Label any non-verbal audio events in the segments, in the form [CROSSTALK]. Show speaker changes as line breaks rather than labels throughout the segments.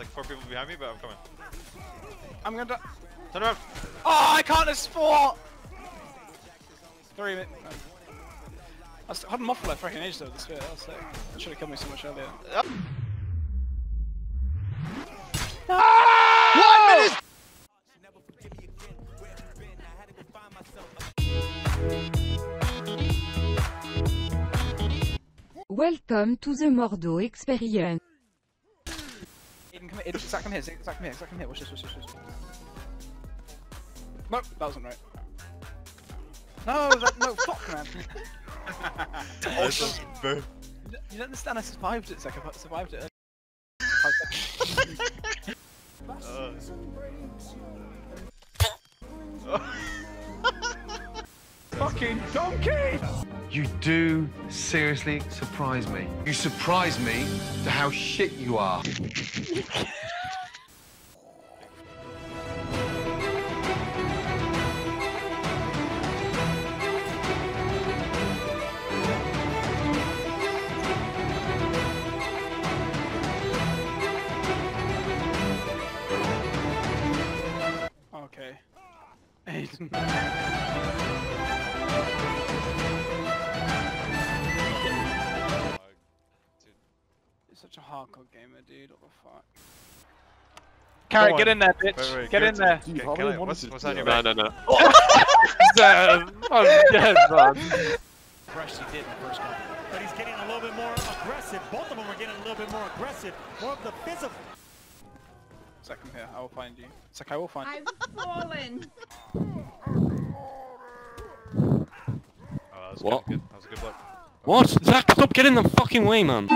like four people behind me, but I'm coming.
I'm gonna. die.
Turn around.
Oh, I can't sport. Three minutes. I was- I had muffle like freaking age though. This bit. I was like, that should have killed me so much earlier. Ah!
One minute.
Welcome to the Mordhau experience.
Aiden, come here. Aiden, Zach, come here. Zach, come here. Zach, come here. Watch this. Watch this. Watch this. No, that wasn't right. No, that, no, [LAUGHS] fuck, man.
Awesome.
You don't- You don't understand. I survived it, Zach. I survived it. Five. Fucking donkey!
You do seriously surprise me. You surprise me to how shit you are.
Okay. [LAUGHS] You're such a hardcore gamer, dude. What the fuck? Carrot, get in there, bitch.
Wait, wait,
get
go
in
to-
there.
Can, can I, what's, what's on your
No,
back?
no, no. Damn, I'm dead, man.
Fresh he did in the first couple. But he's getting a little bit more aggressive. Both of them are getting a little bit more aggressive. More of the physical.
Zach, come here. I will find you. Zach, I will find you.
I've fallen.
Oh, that was
What?
Good, good. That was a good block.
What? Zach, stop getting in the fucking way, man.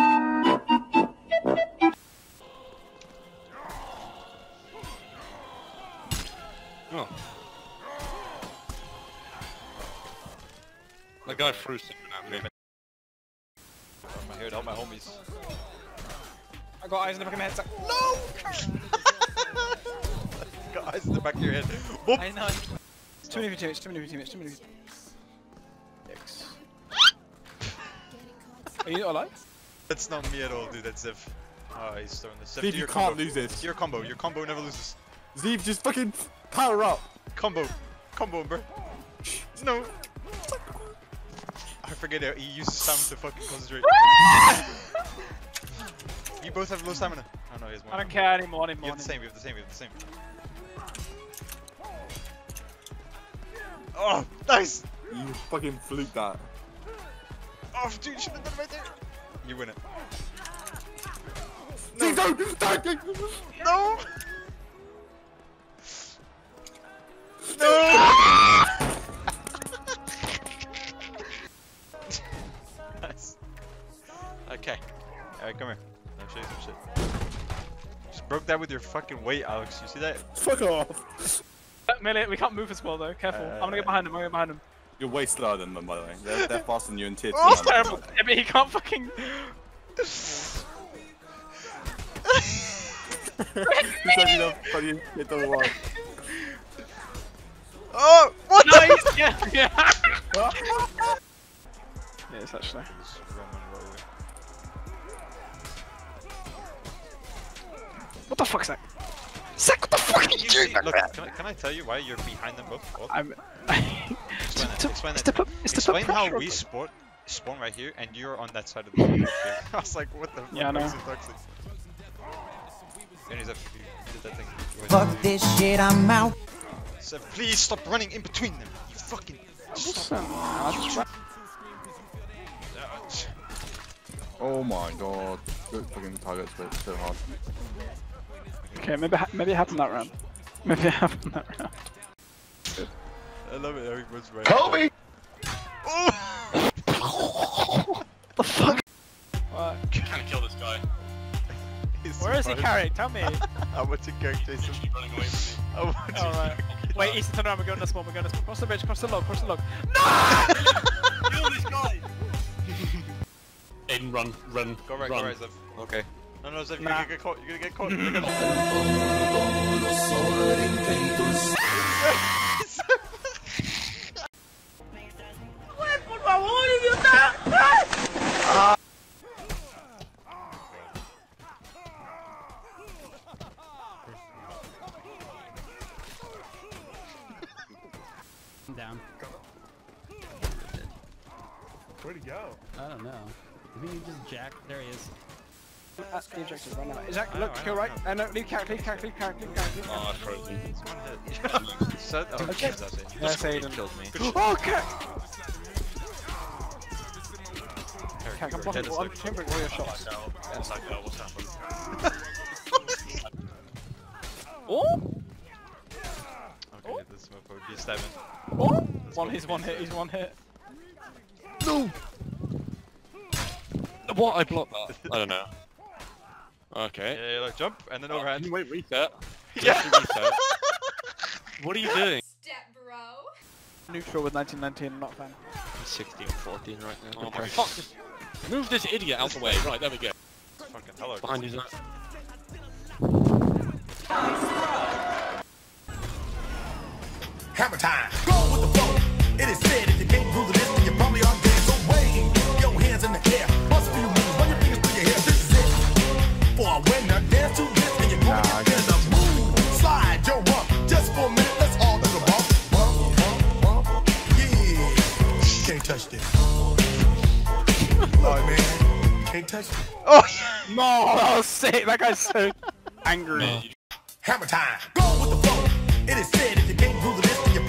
The guy threw something at me.
I'm here to help my homies.
I got eyes in the back of my head. Zach. [LAUGHS]
Got eyes in the back of your head. Whoop.
I know. Too many teammates. Too many teammates. Too many. Yikes. Are you alive?
That's not me at all, dude. That's Ziv. Oh, ah, he's throwing this. Ziv,
Steve, you
your
can't
combo.
lose this.
Your combo. Your combo never loses.
Zeev, just fucking power up.
Combo. Combo, bro. No. I forget it. He uses stamina to fucking concentrate. [LAUGHS] you both have low stamina. Oh no, he has more.
I don't care anymore. anymore.
You have the same. We have the same. We have the same. Oh, nice.
You fucking fluked that.
Oh, dude, you should have done it right there. You win it.
Zeev, don't! Don't!
No. No. Nice. Okay. Alright, come here. I'll show you some shit. Just broke that with your fucking weight, Alex. You see that?
Fuck off.
Uh, Melee, we can't move as well though. Careful. I'm gonna get behind him. I'm gonna get behind him.
You're way slower than them, by the way. They're, they're [LAUGHS] faster than you in tier 2.
That's terrible. [LAUGHS] Yeah, but he can't fucking.
He's only the funny hit of the one.
Oh, what
Nice. [LAUGHS] yeah. Yeah. yes, actually. What the fuck, Zach? Zach, what the fuck are you
You
doing?
see, look, can I, can I tell you why you're behind them both? both?
I'm.
Explain [LAUGHS]
it's
that. Explain
to put, it's to put
Explain how we
on-
spawn, spawn right here and you're on that side of the field. [LAUGHS] [LAUGHS] I was like, what the fuck?
Yeah, I know.
Is toxic? And he's up, did that thing.
Fuck this shit, I'm out.
So please stop running in between them. You fucking.
Listen,
Oh my god. Good fucking target split so hard.
Okay, maybe ha- maybe it happened that round. [LAUGHS] Maybe it happened that round. [LAUGHS]
I love it. Everyone's right.
Kobe! [LAUGHS]
the fuck? What?
Can't kill this guy.
He's
Where is he
surprised.
carrying? Tell me.
I want to go, Jason.
Keep running away from me.
I want to.
Alright. Wait, Easton, turn around. We're going this spawn. We're going this spawn. Cross the bridge. Cross the log. Cross the log.
Kill and run, run,
Go right,
run.
go right, Zev.
Okay.
No, no, Zev, you're gonna get caught, you're gonna get caught, you're gonna get
Down.
Where'd he go?
I don't know. I think you just jack. There he is.
That's the objective right now. Zach,
I
look,
know, I
go
know,
right.
I
Uh, no, leave Carrick, leave Carrick, leave Carrick, leave Carrick, leave Carrick.
Oh, I froze me.
It's one hit. [LAUGHS] Shut up.
Okay.
That's it.
Yes, Aiden.
killed me. [GASPS]
Oh, Carrick!
Carrick,
Carrick, I'm
you're
blocking
dead
all,
as
I'm
fuck.
chambering all your shots.
What's that go? What's happened? [LAUGHS]
Oh!
Okay, this motherfucker be stabbing.
Oh! One, he's one hit, he's one hit.
What? I blocked that. I don't know. Okay.
Yeah, yeah, like jump and then
Oh,
overhand.
Wait, reset.
Yeah.
reset. What are you doing?
Step bro.
Neutral with 1919, not fan.
I'm 16, 14 right now. Oh my fuck! Just move this idiot out the way. Right, there we go.
Fucking hello.
Behind you, Zach.
Hammer time. Go with the flow. It is said if you can't touch me.
Oh, [LAUGHS] [LAUGHS]
no! Oh, sick. That guy's so angry. No.
Hammer time. Go with the flow. It is said if you can't rule the list,